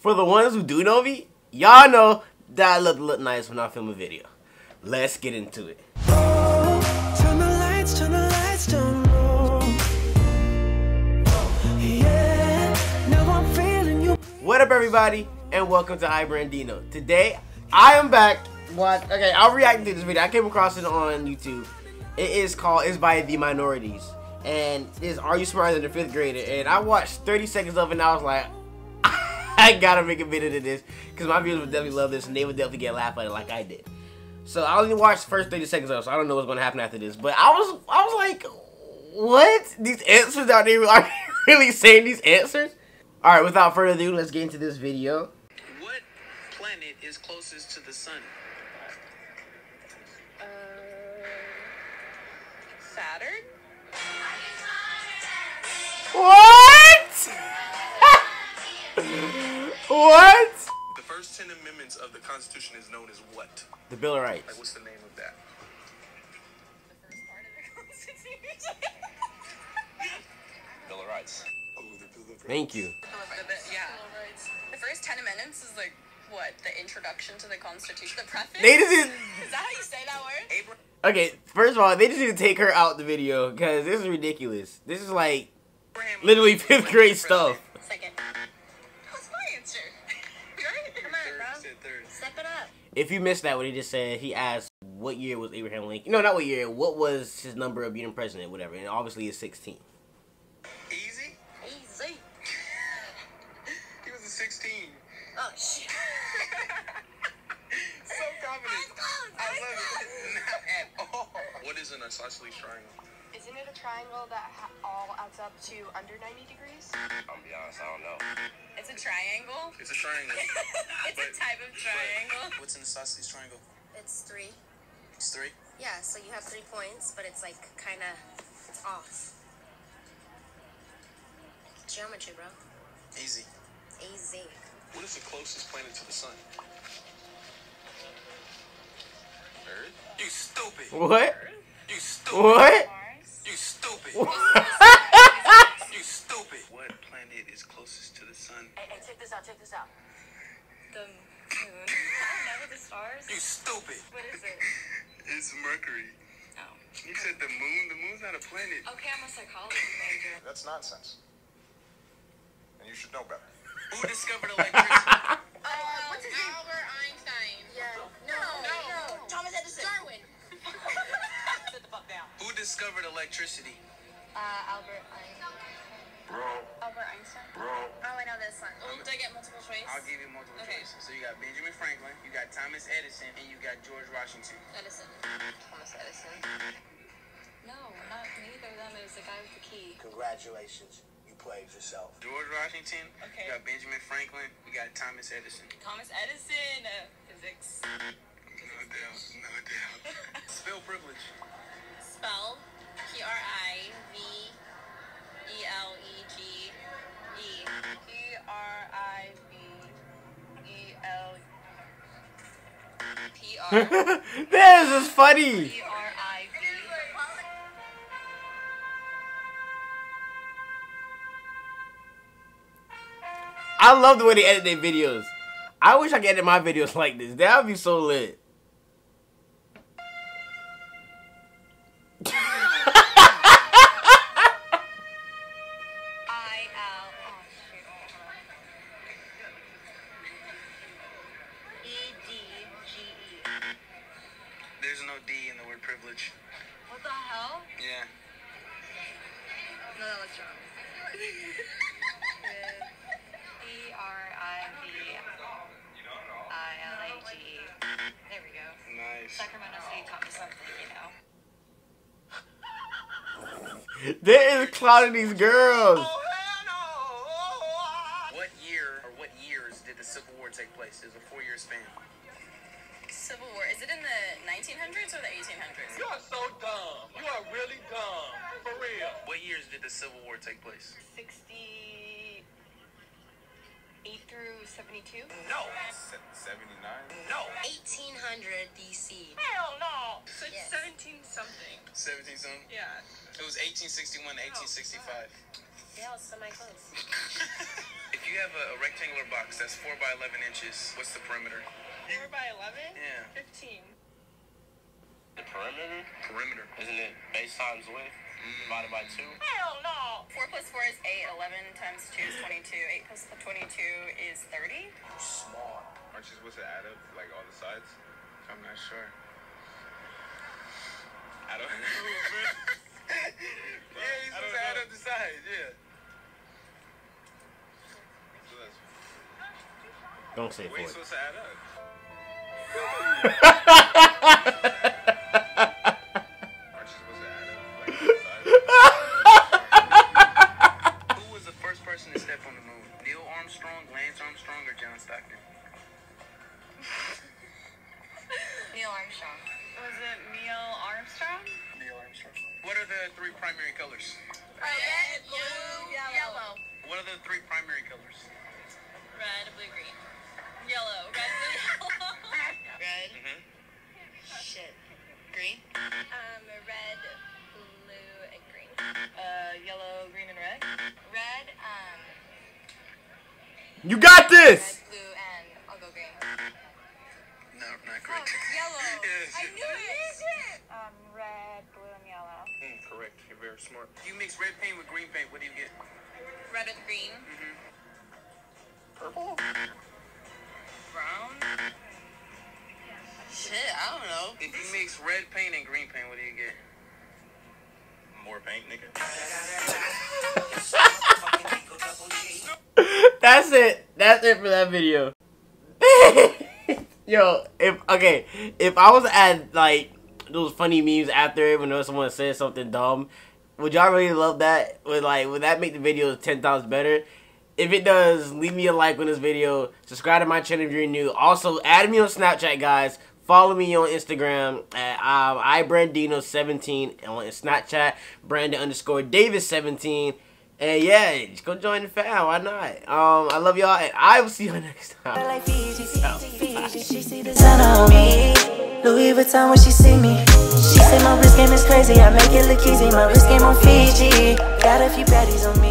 For the ones who do know me, y'all know that I look look nice when I film a video. Let's get into it. Turn the lights, turn the lights down low. Yeah, now I'm feeling you. What up, everybody, and welcome to iBrandino. Today, I am back. What? Okay, I'll react to this video. I came across it on YouTube. It is called "It's by the Minorities," and it's "Are You Smarter Than a Fifth Grader?" And I watched 30 seconds of it, and I was like, I gotta make a video to this because my viewers would definitely love this, and they would definitely get a laugh at it like I did. So I only watched the first 30 seconds of it, so I don't know what's gonna happen after this. But I was, I was like, what? These answers out there are really saying these answers? All right, without further ado, let's get into this video. What planet is closest to the sun? Uh, Saturn? What? What? The first 10 amendments of the Constitution is known as what? The Bill of Rights. Like, what's the name of that? The first part of the Constitution. Bill of Rights. Oh, the Bill of Rights. Thank you. The bit- yeah. The first 10 amendments is like, what? The introduction to the Constitution? The preface? They just need, Is that how you say that word? Abraham okay. First of all, they just need to take her out the video because this is ridiculous. This is like literally fifth grade stuff. Second. Said it up. If you missed that, what he just said, he asked what year was Abraham Lincoln. No, not what year. What was his number of being president? Whatever. And obviously, it's 16. Easy? Easy. He was a 16. Oh, shit. So confident. close, I I'm love it. Not at all. What is an isosceles triangle? Isn't it a triangle that ha- all adds up to under 90 degrees? I'm be honest, I don't know. It's a triangle. It's a triangle. it's a type of triangle. What's an isosceles triangle? It's three. It's three. Yeah, so you have three points, but it's like kind of it's off. Geometry, bro. Easy. Easy. What is the closest planet to the sun? Earth? You stupid. What? You stupid. What? Mars. You stupid. You stupid. What planet is closest to the sun? Hey, hey, check this out, check this out. The moon. I don't know. The stars. You stupid. What is it? It's Mercury. Oh. You said the moon? The moon's not a planet. Okay, I'm a psychology major. That's nonsense. And you should know better. Who discovered electricity? Uh, what's his name? Albert Einstein. Yeah. No. No. Thomas Edison. Darwin. Sit the fuck down. Who discovered electricity? Uh, Albert Einstein. Bro, Albert Einstein. bro. Oh, I know this one. Oh, do I get multiple choice? I'll give you multiple Okay. choice. So you got Benjamin Franklin, you got Thomas Edison, and you got George Washington. Edison. Thomas Edison. No, not neither of them. It was the guy with the key. Congratulations, you played yourself. George Washington, Okay. you got Benjamin Franklin, you got Thomas Edison. Thomas Edison. Uh, physics. No doubt. No doubt. Spell privilege. Spelled P R I V E L E G E. P R I V E L P R this is funny. I love the way they edit their videos. I wish I could edit my videos like this. That would be so lit. Privilege. What the hell? Yeah. No, that looks wrong. E R I V I L A G. There we go. Nice. Sacramento State taught me something, you know. They is clowning these girls. What year or what years did the Civil War take place? It was a four-year span. Civil War. Is it in the 1900s or the 1800s? You are so dumb. You are really dumb. For real. What years did the Civil War take place? 68 through 72? No. 79? No. 1800 BC. Hell no. It's Yes. 17 something. 17 something. Yeah. It was 1861 to 1865. Yeah, it's semi close. If If you have a, a rectangular box that's 4 by 11 inches, what's the perimeter? 4 by 11? Yeah. 15. The perimeter? Perimeter. Isn't it base times width divided by 2? Hell no! 4 plus 4 is 8. 11 times 2 is 22. 8 plus 22 is 30. Smart. Aren't you supposed to add up like all the sides? I'm not sure. I don't know. yeah, you're supposed to add up the sides, yeah. Don't say what are four. supposed to add up? Three primary colors? Red, blue, yellow. What are the three primary colors? Red, blue, green. Yellow. Red, blue, yellow. Red. Mm-hmm. Shit. Green. um, red, blue, and green. Uh, yellow, green, and red. Red, um, You got red, this. blue, and I'll go green. No, not Oh, yellow. Yes. I knew it. Um, red, blue, and yellow. Mm, correct. You're very smart. You mix red paint with green paint. What do you get? Red and green. Purple. Brown. Shit, I don't know. If you mix red paint and green paint, what do you get? More paint, nigga. That's it. That's it for that video. Yo, if okay, if I was to add like those funny memes after it when someone says something dumb, would y'all really love that? Would like would that make the video ten times better? If it does, leave me a like on this video. Subscribe to my channel if you're new. Also, add me on Snapchat, guys. Follow me on Instagram at um, iBrandino17 on Snapchat, Brandon underscore Davis17. And yeah, just go join the fam. Why not? Um, I love y'all, and I will see y'all next time. Like Fiji, Fiji, she see the sun on me. Louis Vuitton when she see me. She say my wrist game is crazy. I make it look easy. My wrist game on Fiji. Got a few baddies on me.